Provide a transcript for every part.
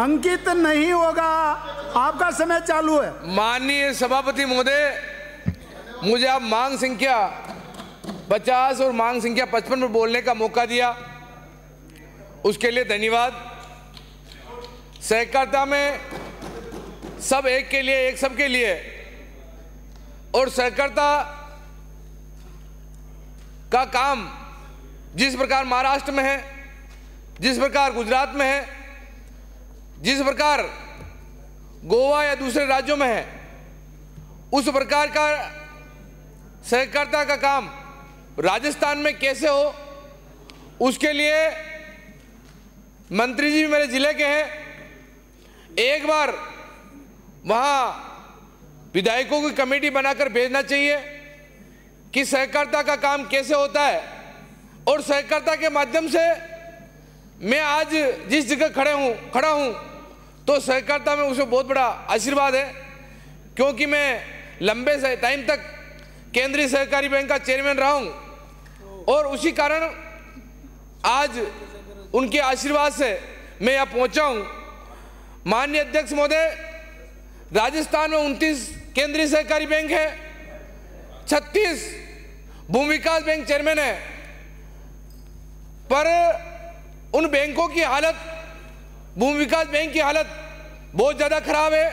अंकित नहीं होगा। आपका समय चालू है। माननीय सभापति महोदय, मुझे आप मांग संख्या 50 और मांग संख्या 55 में बोलने का मौका दिया। उसके लिए धन्यवाद। सहकारिता में सब एक के लिए, एक सबके लिए। और सहकारिता का काम जिस प्रकार महाराष्ट्र में है, जिस प्रकार गुजरात में है जिस प्रकार गोवा या दूसरे राज्यों में है, उस प्रकार का सहकारिता का काम राजस्थान में कैसे हो, उसके लिए मंत्री जी मेरे ज़िले के हैं। एक बार वहाँ विधायकों की कमेटी बनाकर भेजना चाहिए कि सहकारिता का काम कैसे होता है, और सहकारिता के माध्यम से मैं आज जिस जगह खड़े हूँ, खड़ा हूँ तो सहकारिता में उसे बहुत बड़ा आशीर्वाद है, क्योंकि मैं लंबे से टाइम तक केंद्रीय सहकारी बैंक का चेयरमैन रहा हूँ। और उसी कारण आज उनके आशीर्वाद से मैं यहाँ पहुँचा हूँ। माननीय अध्यक्ष महोदय, राजस्थान में उनतीस केंद्रीय सहकारी बैंक है, छत्तीस भूमि विकास बैंक चेयरमैन है। पर उन बैंकों की हालत भूमि विकास बैंक की हालत बहुत ज़्यादा खराब है।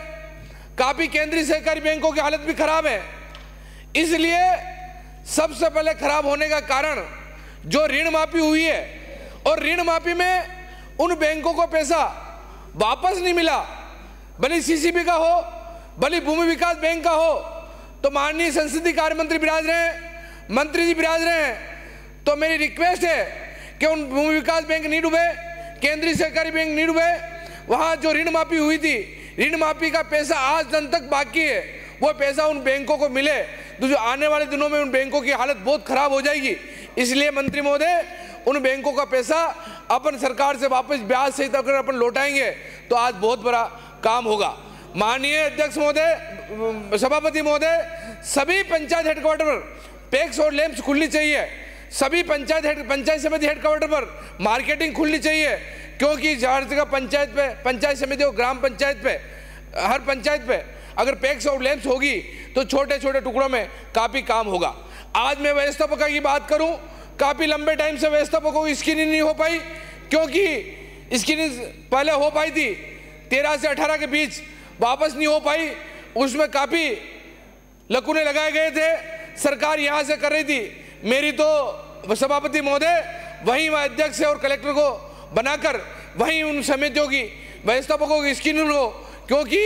काफ़ी केंद्रीय सहकारी बैंकों की हालत भी खराब है। इसलिए सबसे पहले खराब होने का कारण जो ऋण माफ़ी हुई है और ऋण माफ़ी में उन बैंकों को पैसा वापस नहीं मिला, भले सीसीबी का हो, भले भूमि विकास बैंक का हो तो माननीय संसदीय कार्य मंत्री विराज रहे हैं, मंत्री जी विराज रहे हैं। तो मेरी रिक्वेस्ट है कि उन भूमि विकास बैंक नहीं डूबे केंद्रीय सहकारी बैंक डूबे वहाँ जो ऋण माफ़ी हुई थी, ऋण माफ़ी का पैसा आज दिन तक बाकी है, वो पैसा उन बैंकों को मिले। तो जो आने वाले दिनों में उन बैंकों की हालत बहुत खराब हो जाएगी। इसलिए मंत्री महोदय, उन बैंकों का पैसा अपन सरकार से वापस ब्याज सहित अगर अपन लौटाएँगे तो आज बहुत बड़ा काम होगा। माननीय अध्यक्ष महोदय, सभापति महोदय, सभी पंचायत हेडक्वार्टर पर पैक्स और लैंप्स खुलनी चाहिए। सभी पंचायत हेड, पंचायत समिति हेडक्वार्टर पर मार्केटिंग खुलनी चाहिए, क्योंकि हर जगह पंचायत पे, पंचायत समिति और ग्राम पंचायत पे, हर पंचायत पे अगर पैक्स और लैंप्स होगी तो छोटे छोटे टुकड़ों में काफ़ी काम होगा। आज मैं व्यवस्थापका की बात करूँ, काफ़ी लंबे टाइम से व्यवस्थापकों की स्क्रीनिंग नहीं हो पाई, क्योंकि स्क्रीनिंग पहले हो पाई थी, तेरह से अठारह के बीच वापस नहीं हो पाई, उसमें काफ़ी लकुने लगाए गए थे, सरकार यहाँ से कर रही थी मेरी तो सभापति महोदय, वहीं वह अध्यक्ष और कलेक्टर को बनाकर वहीं उन समितियों की व्यवस्थापकों की स्क्रीनिंग हो क्योंकि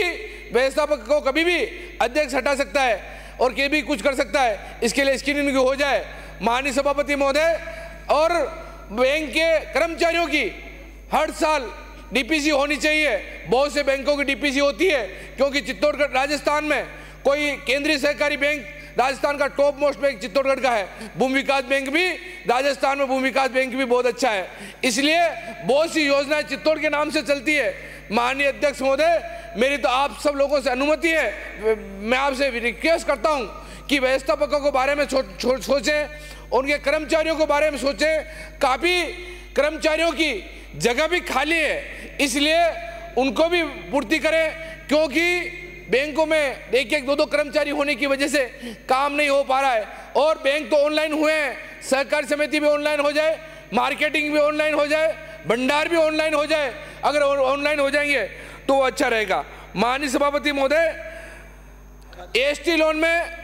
व्यवस्थापक को कभी भी अध्यक्ष हटा सकता है और के भी कुछ कर सकता है, इसके लिए स्क्रीनिंग हो जाए। माननीय सभापति महोदय और बैंक के कर्मचारियों की हर साल डीपीसी होनी चाहिए। बहुत से बैंकों की डीपीसी होती है, क्योंकि चित्तौड़गढ़, राजस्थान में कोई केंद्रीय सहकारी बैंक राजस्थान का टॉप मोस्ट बैंक चित्तौड़गढ़ का है। भूमि विकास बैंक भी, राजस्थान में भूमि विकास बैंक भी बहुत अच्छा है। इसलिए बहुत सी योजनाएँ चित्तौड़ के नाम से चलती है। माननीय अध्यक्ष महोदय, मेरी तो आप सब लोगों से अनुमति है। मैं आपसे रिक्वेस्ट करता हूँ कि व्यवस्थापकों के बारे में सोचें, उनके कर्मचारियों के बारे में सोचें। काफ़ी कर्मचारियों की जगह भी खाली है। इसलिए उनको भी पूर्ति करें, क्योंकि बैंकों में एक एक दो दो कर्मचारी होने की वजह से काम नहीं हो पा रहा है। और बैंक तो ऑनलाइन हुए हैं। सहकारी समिति भी ऑनलाइन हो जाए, मार्केटिंग भी ऑनलाइन हो जाए, भंडार भी ऑनलाइन हो जाए, अगर ऑनलाइन हो जाएँगे तो अच्छा रहेगा। माननीय सभापति महोदय एसटी लोन में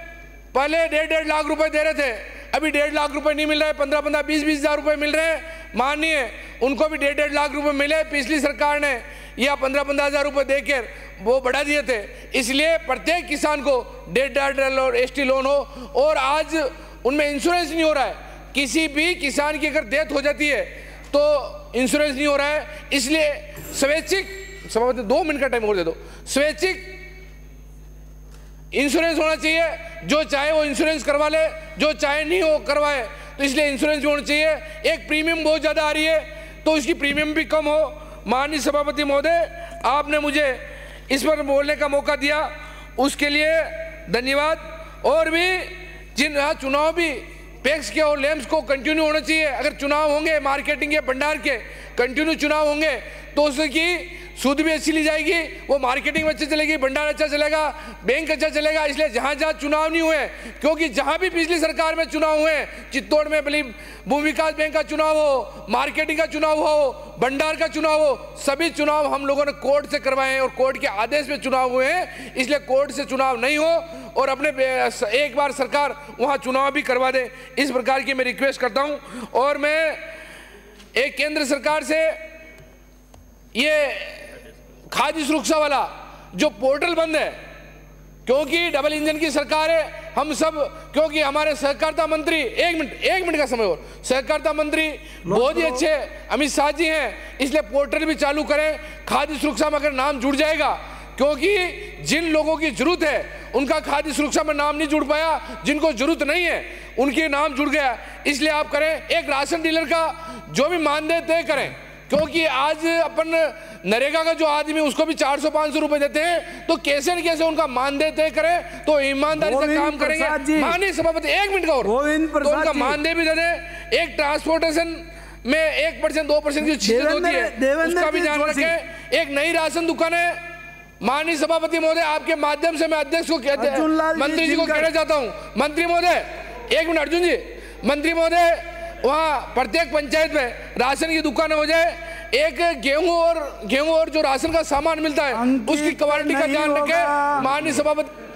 पहले डेढ़ डेढ़ लाख रुपए दे रहे थे। अभी डेढ़ लाख रुपए नहीं मिल रहे, पंद्रह पंद्रह बीस बीस हज़ार रुपए मिल रहे हैं। माननीय, उनको भी डेढ़ डेढ़ लाख रुपए मिले। पिछली सरकार ने, या पंद्रह पंद्रह हज़ार रुपए देकर वो बढ़ा दिए थे। इसलिए प्रत्येक किसान को डेढ़ डेढ़ लोन एस लोन हो और आज उनमें इंश्योरेंस नहीं हो रहा है। किसी भी किसान की अगर डेथ हो जाती है तो इंश्योरेंस नहीं हो रहा है। इसलिए स्वैच्छिक सभापति दो मिनट का टाइम और दे दो। स्वैच्छिक इंश्योरेंस होना चाहिए। जो चाहे वो इंश्योरेंस करवा ले, जो चाहे नहीं हो करवाए तो इसलिए इंश्योरेंस भी होना चाहिए। एक प्रीमियम बहुत ज़्यादा आ रही है तो उसकी प्रीमियम भी कम हो। माननीय सभापति महोदय, आपने मुझे इस पर बोलने का मौका दिया। उसके लिए धन्यवाद। और भी जिन चुनाव भी पैक्स के और लेम्स को कंटिन्यू होना चाहिए। अगर चुनाव होंगे मार्केटिंग के, भंडार के कंटिन्यू चुनाव होंगे तो उसकी सूद भी अच्छी ली जाएगी, वो मार्केटिंग में अच्छी चलेगी, भंडार अच्छा चलेगा, बैंक अच्छा चलेगा, इसलिए जहाँ जहाँ चुनाव नहीं हुए, क्योंकि जहाँ भी पिछली सरकार में चुनाव हुए, चित्तौड़ में भले भूमि विकास बैंक का चुनाव हो, मार्केटिंग का चुनाव हो, भंडार का चुनाव हो, सभी चुनाव हम लोगों ने कोर्ट से करवाए हैं और कोर्ट के आदेश में चुनाव हुए हैं, इसलिए कोर्ट से चुनाव नहीं हो और अपने एक बार सरकार वहाँ चुनाव भी करवा दे, इस प्रकार की मैं रिक्वेस्ट करता हूँ। और मैं, एक केंद्र सरकार से ये खाद्य सुरक्षा वाला जो पोर्टल बंद है। क्योंकि डबल इंजन की सरकार है हम सब क्योंकि हमारे सहकारिता मंत्री एक मिनट एक मिनट का समय और। सहकारिता मंत्री बहुत ही अच्छे अमित शाह जी हैं इसलिए पोर्टल भी चालू करें खाद्य सुरक्षा में अगर नाम जुड़ जाएगा। क्योंकि जिन लोगों की ज़रूरत है उनका खाद्य सुरक्षा में नाम नहीं जुड़ पाया जिनको ज़रूरत नहीं है उनके नाम जुड़ गया। इसलिए आप करें एक राशन डीलर का जो भी मानदेय तय करें। क्योंकि आज अपन नरेगा का जो आदमी उसको भी 400 500 रुपए देते हैं तो कैसे न कैसे उनका मानदेय तय करें तो ईमानदारी से काम करेंगे। माननीय सभापति एक मिनट का और। तो उनका मानदेय भी दे दें। एक ट्रांसपोर्टेशन में एक परसेंट दो परसेंट की चीज़ें होती है उसका भी ध्यान रखें। एक नई राशन दुकान है। माननीय सभापति महोदय आपके माध्यम से मैं अध्यक्ष को कहते मंत्री जी को कहना चाहता हूँ। मंत्री महोदय एक मिनट अर्जुन जी। मंत्री महोदय वहाँ प्रत्येक पंचायत में राशन की दुकान हो जाए एक गेहूँ और गेहूँ और जो राशन का सामान मिलता है उसकी क्वालिटी का ध्यान रखे। माननीय सभापति